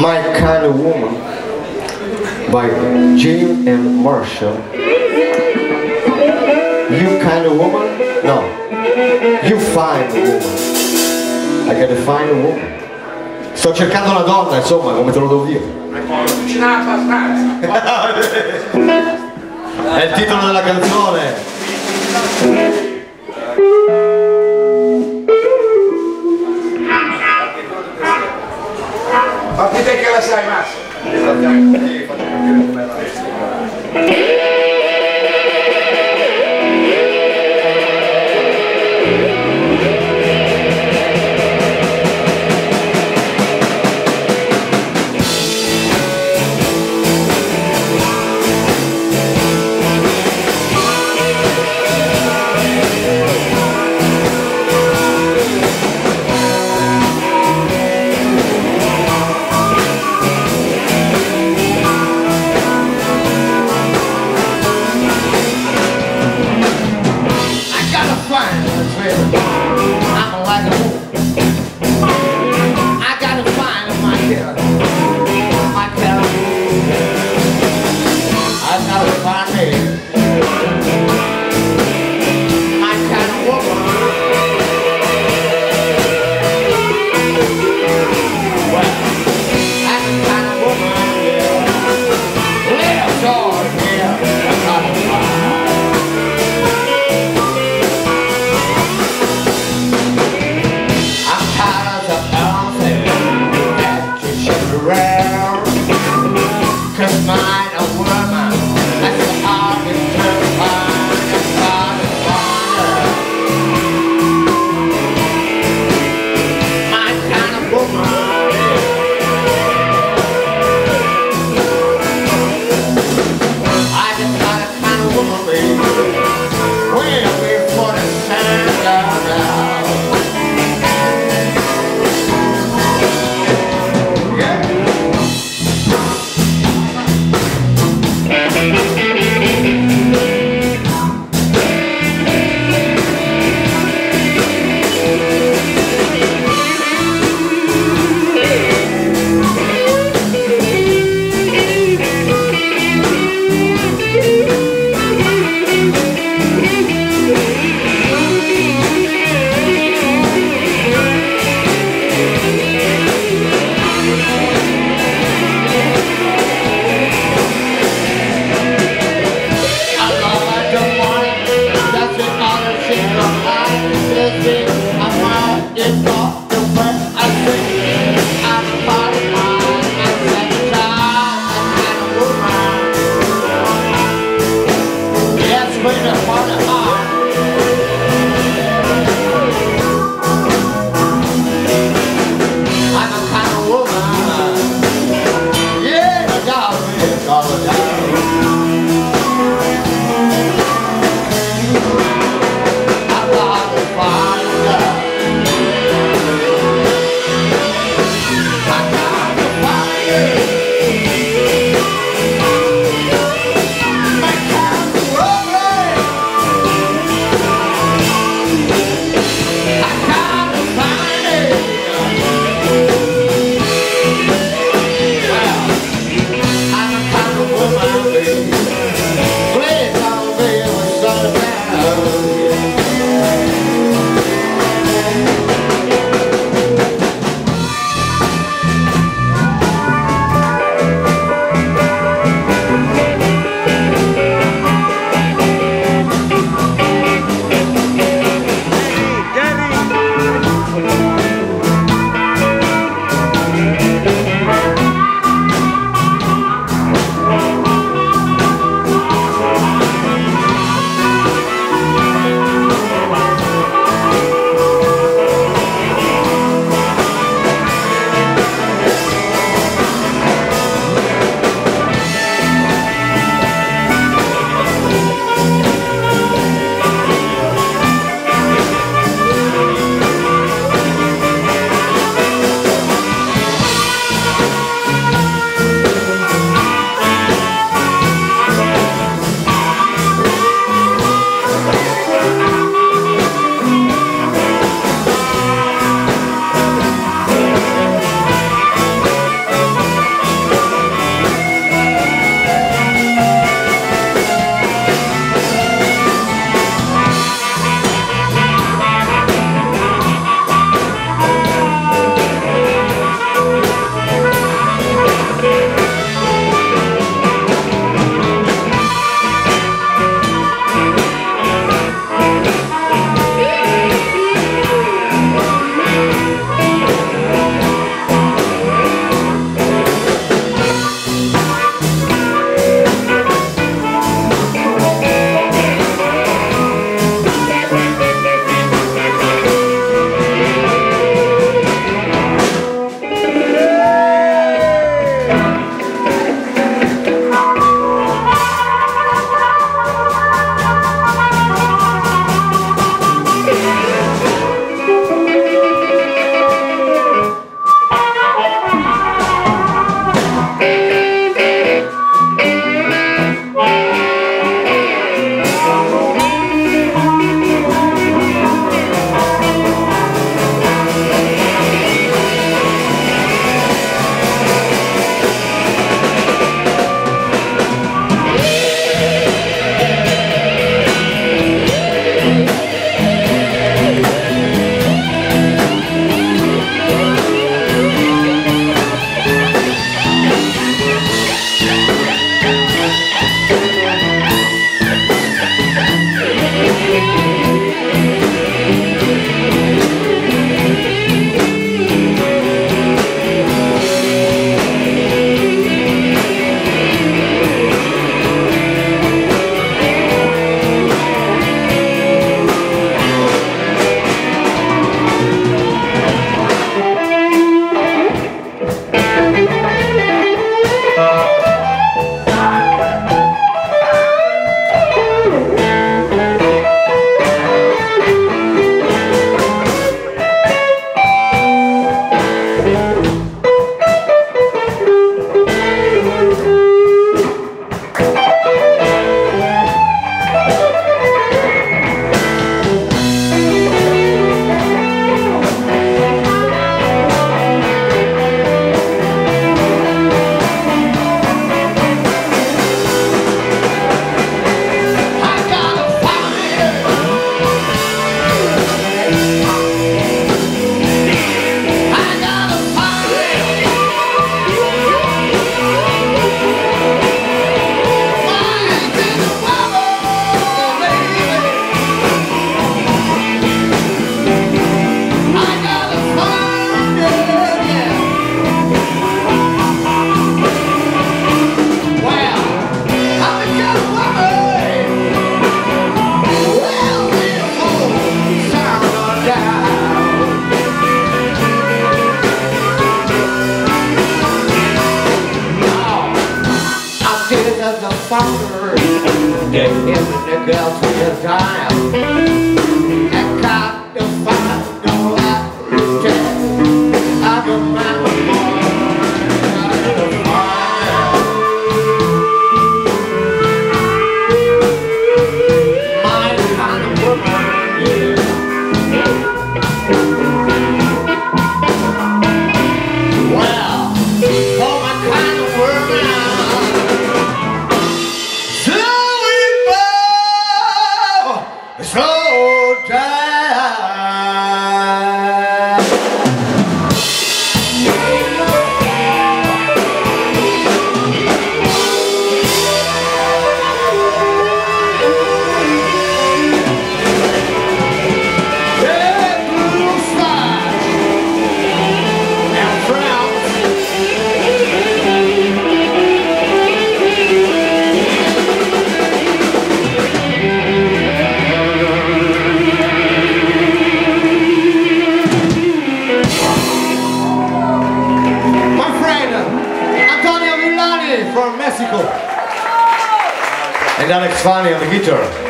My Kind of Woman by Jane and Marshall. You kind of woman? No. You find a woman. I gotta find a woman. Sto cercando una donna, insomma, come te lo devo dire. È il titolo della canzone. sai Massimo? Yeah. Girl to the Alex Fanni on the guitar.